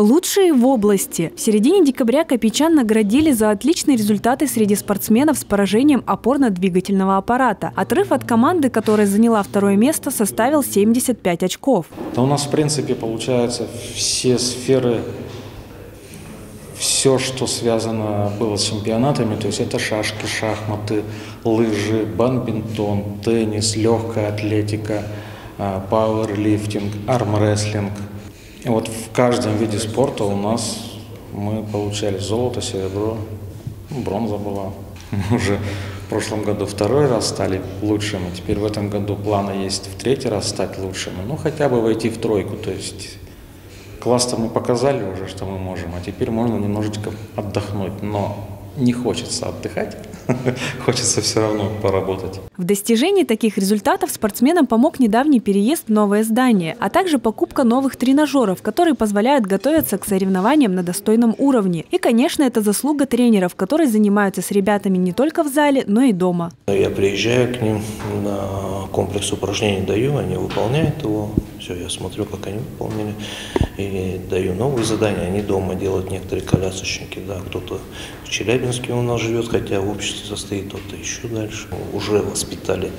Лучшие в области. В середине декабря Копичан наградили за отличные результаты среди спортсменов с поражением опорно-двигательного аппарата. Отрыв от команды, которая заняла второе место, составил 75 очков. Да у нас, в принципе, получается все сферы, все, что связано было с чемпионатами, то есть это шашки, шахматы, лыжи, бадминтон, теннис, легкая атлетика, а, пауэрлифтинг, армрестлинг – и вот в каждом виде спорта у нас мы получали золото, серебро, ну, бронза была. Мы уже в прошлом году второй раз стали лучшими, теперь в этом году планы есть в третий раз стать лучшими, ну хотя бы войти в тройку, то есть класс-то мы показали уже, что мы можем, а теперь можно немножечко отдохнуть, но не хочется отдыхать, хочется все равно поработать. В достижении таких результатов спортсменам помог недавний переезд в новое здание, а также покупка новых тренажеров, которые позволяют готовиться к соревнованиям на достойном уровне. И, конечно, это заслуга тренеров, которые занимаются с ребятами не только в зале, но и дома. Я приезжаю к ним на комплекс упражнений даю, они выполняют его. Все, я смотрю, как они выполнили. И даю новые задания. Они дома делают некоторые колясочники. Да, кто-то в Челябинске у нас живет, хотя в обществе состоит, кто-то еще дальше. Уже воспитали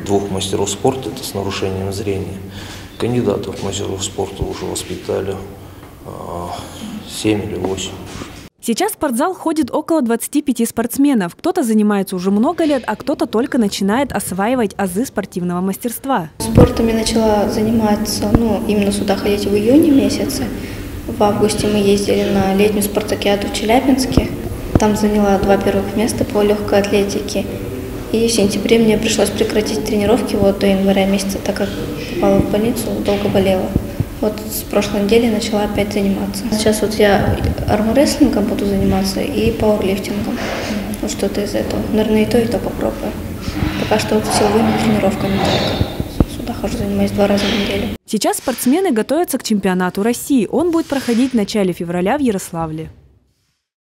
двух мастеров спорта, это с нарушением зрения. Кандидатов мастеров спорта уже воспитали 7 а, или 8. Сейчас в спортзал ходит около 25 спортсменов. Кто-то занимается уже много лет, а кто-то только начинает осваивать азы спортивного мастерства. Спортом я начала заниматься, ну, именно сюда ходить в июне месяце. В августе мы ездили на летнюю спартакиаду в Челябинске. Там заняла два первых места по легкой атлетике. И в сентябре мне пришлось прекратить тренировки вот до января месяца, так как попала в больницу, долго болела. Вот с прошлой недели начала опять заниматься. Сейчас вот я армрестлингом буду заниматься и пауэрлифтингом. Вот что-то из этого. Наверное, и то, и то попробую. Пока что вот силовыми тренировками только. Сюда хожу, занимаюсь два раза в неделю. Сейчас спортсмены готовятся к чемпионату России. Он будет проходить в начале февраля в Ярославле.